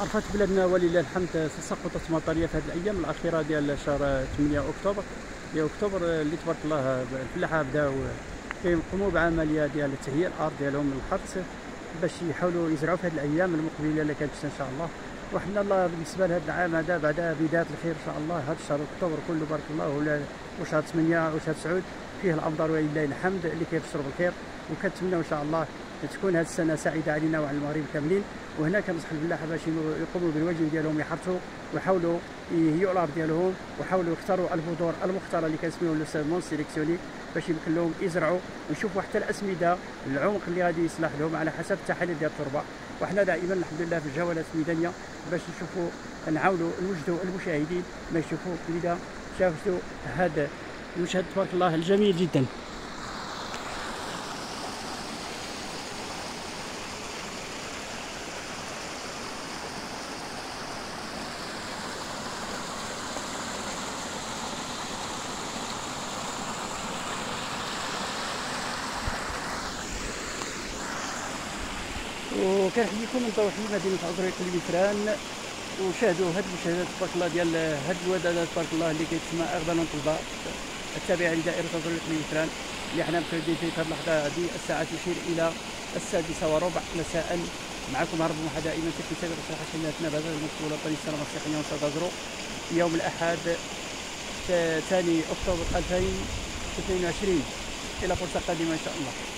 عرفت بلادنا ولله الحمد تساقطت مطرية في هذه الأيام الأخيرة ديال شهر 8 أكتوبر. ديال أكتوبر اللي تبارك الله الفلاحه بداو كيقوموا بعملية ديال تهيئ الأرض ديالهم من الحرث باش يحاولوا يزرعوا في هذه الأيام المقبلة اللي كانت إن شاء الله. وحنا الله بالنسبة لهذا العام هذا بعد بداية الخير إن شاء الله هذا الشهر أكتوبر كله بارك الله وشهر 8 وشهر 9 فيه الأمطار ولله الحمد اللي كيبشر بالخير وكنتمنى إن شاء الله تكون هذه السنة سعيدة علينا وعلى المغرب كاملين وهنا كنصح الفلاحه باش يقوموا بالواجب ديالهم يحرثوا ويحاولوا يهيئوا الأرض ديالهم ويحاولوا يختاروا البذور المختاره اللي كنسميوه les semences sélectionnées باش يمكن لهم يزرعوا ويشوفوا حتى الأسمدة العمق اللي غادي يصلح لهم على حسب التحاليل ديال التربة. وحنا دائما الحمد لله في الجولات الميدانية باش نشوفوا نعاونوا نوجدوا المشاهدين ما يشوفوا إذا شافتوا هذا المشهد تبارك الله الجميل جدا. وكنحييكم من ضوحي مدينة عطريق المتران وشاهدوا هاد المشاهدات تبارك الله ديال هاد الودادات تبارك الله اللي كيتسمى اغبان طلبه التابعه لدائرة عطريق المتران اللي حنا متواجدين في هذه اللحظة هذه الساعة تشير إلى السادسة وربع مساء. معكم عرض محا دائما في كتاب صراحة شناتنا بهذا المكتوب الوطني السلام الصحيه ونصدر يوم الأحد ثاني أكتوبر 2022 إلى فرصة قادمة إن شاء الله.